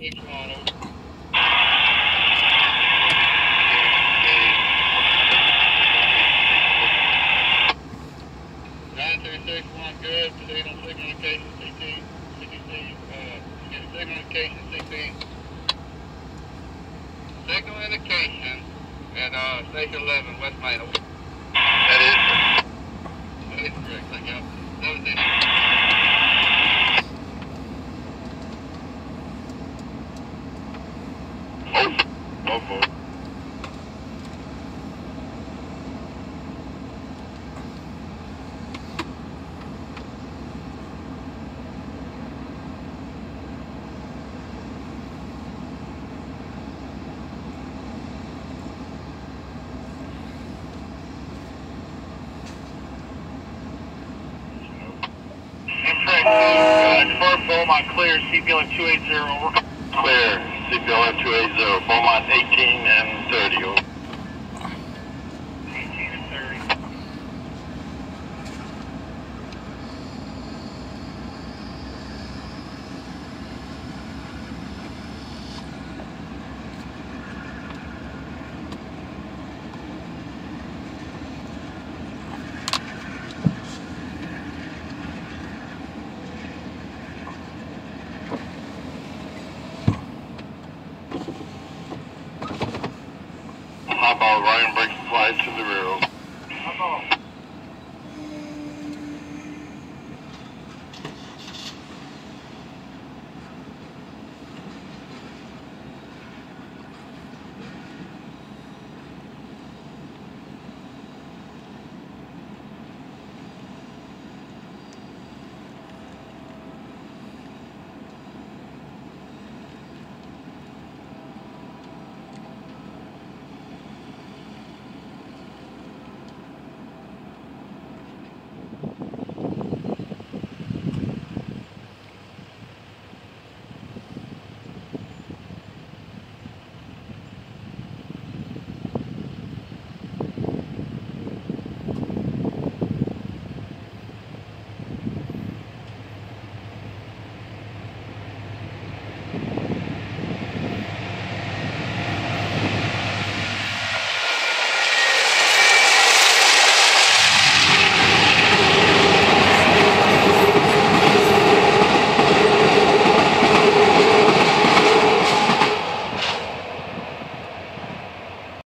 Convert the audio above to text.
Signal indication at, uh, station eleven, West Main. Oh, oh. Uh, clear, CPLF 280 over. Clear, CPLF 280, Beaumont 18 and 30. Over. about Ryan breaking flights in the rear.